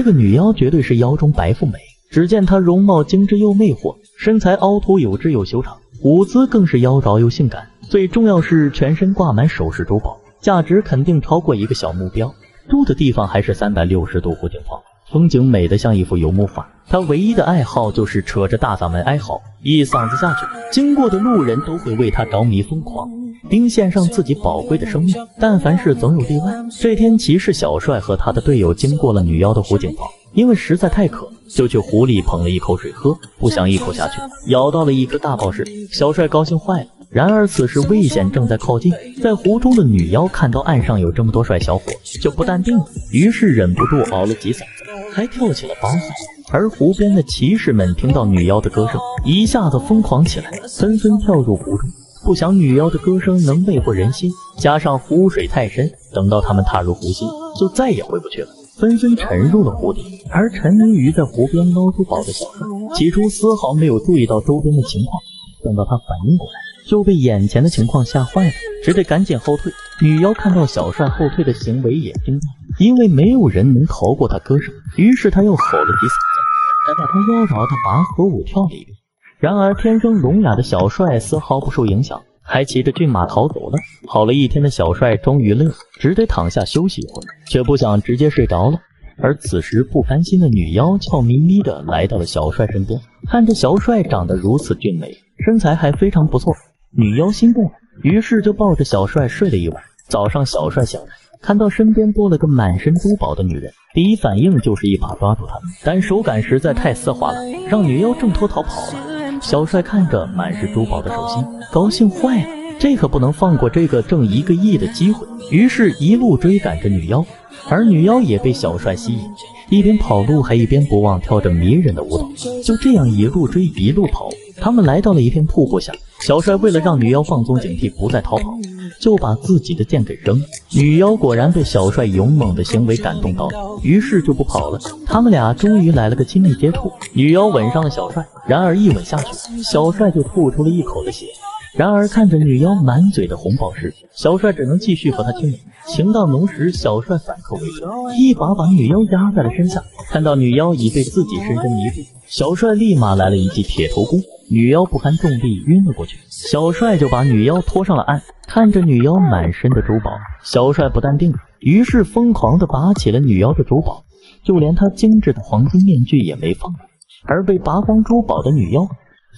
这个女妖绝对是妖中白富美。只见她容貌精致又魅惑，身材凹凸有致又修长，舞姿更是妖娆又性感。最重要是全身挂满首饰珠宝，价值肯定超过一个小目标。住的地方还是三百六十度湖景房，风景美得像一幅油墨画。他唯一的爱好就是扯着大嗓门哀嚎，一嗓子下去，经过的路人都会为他着迷疯狂，并献上自己宝贵的生命。但凡事总有例外，这天骑士小帅和他的队友经过了女妖的湖景房。因为实在太渴，就去湖里捧了一口水喝，不想一口下去，咬到了一颗大宝石。小帅高兴坏了。然而此时危险正在靠近，在湖中的女妖看到岸上有这么多帅小伙，就不淡定了，于是忍不住嗷了几嗓子，还跳起了八海。而湖边的骑士们听到女妖的歌声，一下子疯狂起来，纷纷跳入湖中。不想女妖的歌声能魅惑人心，加上湖水太深，等到他们踏入湖心，就再也回不去了。纷纷沉入了湖底，而沉迷于在湖边捞珠宝的小帅，起初丝毫没有注意到周边的情况。等到他反应过来，就被眼前的情况吓坏了，只得赶紧后退。女妖看到小帅后退的行为也惊呆，因为没有人能逃过他歌声。于是他又吼了几嗓，才把他妖娆的拔河舞跳了一遍。然而天生聋哑的小帅丝毫不受影响。还骑着骏马逃走了。跑了一天的小帅终于累了，只得躺下休息一会儿，却不想直接睡着了。而此时不甘心的女妖俏咪咪的来到了小帅身边，看着小帅长得如此俊美，身材还非常不错，女妖心动了，于是就抱着小帅睡了一晚。早上小帅醒来，看到身边多了个满身珠宝的女人，第一反应就是一把抓住她，但手感实在太丝滑了，让女妖挣脱逃跑了。小帅看着满是珠宝的手心，高兴坏了，这可不能放过这个挣一个亿的机会。于是，一路追赶着女妖，而女妖也被小帅吸引，一边跑路还一边不忘跳着迷人的舞蹈。就这样一路追一路跑，他们来到了一片瀑布下。小帅为了让女妖放松警惕，不再逃跑。就把自己的剑给扔了。女妖果然被小帅勇猛的行为感动到了，于是就不跑了。他们俩终于来了个亲密接触，女妖吻上了小帅。然而一吻下去，小帅就吐出了一口的血。然而看着女妖满嘴的红宝石，小帅只能继续和她亲吻。情到浓时，小帅反客为主，一把把女妖压在了身下。看到女妖已被自己深深迷住，小帅立马来了一记铁头功。女妖不堪重力晕了过去，小帅就把女妖拖上了岸。看着女妖满身的珠宝，小帅不淡定，于是疯狂地拔起了女妖的珠宝，就连她精致的黄金面具也没放。而被拔光珠宝的女妖，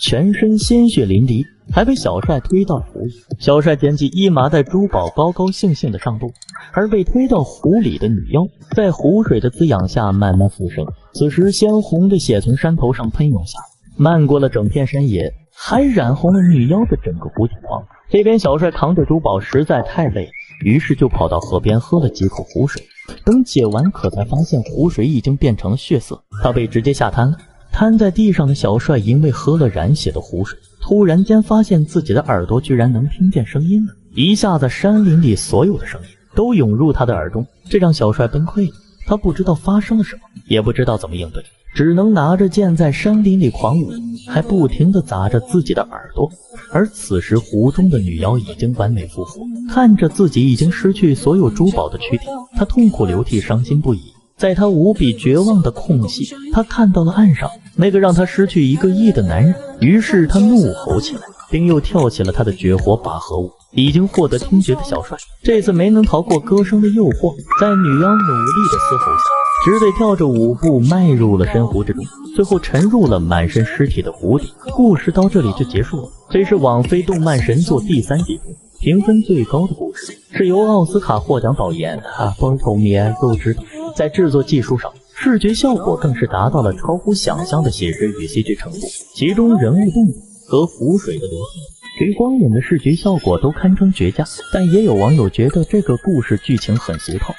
全身鲜血淋漓，还被小帅推到了湖里。小帅捡起一麻袋珠宝，高高兴兴地上路。而被推到湖里的女妖，在湖水的滋养下慢慢复生。此时，鲜红的血从山头上喷涌下。漫过了整片山野，还染红了女妖的整个湖景房。这边小帅扛着珠宝实在太累，于是就跑到河边喝了几口湖水。等解完渴，才发现湖水已经变成了血色，他被直接吓瘫了。瘫在地上的小帅因为喝了染血的湖水，突然间发现自己的耳朵居然能听见声音了。一下子，山林里所有的声音都涌入他的耳中，这让小帅崩溃了。他不知道发生了什么，也不知道怎么应对。只能拿着剑在山林里狂舞，还不停地砸着自己的耳朵。而此时湖中的女妖已经完美复活，看着自己已经失去所有珠宝的躯体，她痛苦流涕，伤心不已。在她无比绝望的空隙，她看到了岸上那个让她失去一个亿的男人，于是她怒吼起来，并又跳起了他的绝活拔河舞。已经获得听觉的小帅，这次没能逃过歌声的诱惑，在女妖努力的嘶吼下。只得跳着舞步迈入了深湖之中，最后沉入了满身尸体的湖底。故事到这里就结束了。这是网飞动漫神作第三季评分最高的故事，是由奥斯卡获奖导演哈波托米埃构执导。在制作技术上，视觉效果更是达到了超乎想象的写实与戏剧程度。其中人物动作和湖水的流动，与光影的视觉效果都堪称绝佳。但也有网友觉得这个故事剧情很俗套。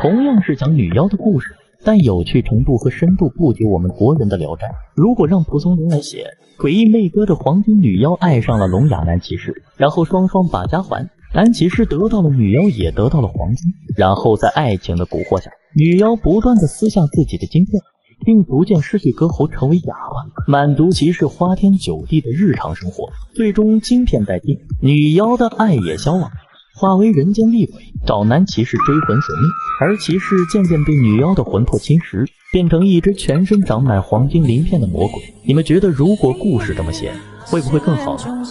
同样是讲女妖的故事。但有趣程度和深度不及我们国人的《聊斋》。如果让蒲松龄来写，诡异妹歌的黄金女妖爱上了聋哑男骑士，然后双双把家还，男骑士得到了女妖，也得到了黄金，然后在爱情的蛊惑下，女妖不断的撕下自己的金片，并逐渐失去歌喉，成为哑巴，满足骑士花天酒地的日常生活。最终金片殆尽，女妖的爱也消亡。化为人间厉鬼，找男骑士追魂索命，而骑士渐渐被女妖的魂魄侵蚀，变成一只全身长满黄金鳞片的魔鬼。你们觉得，如果故事这么写，会不会更好呢？